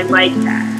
I like that.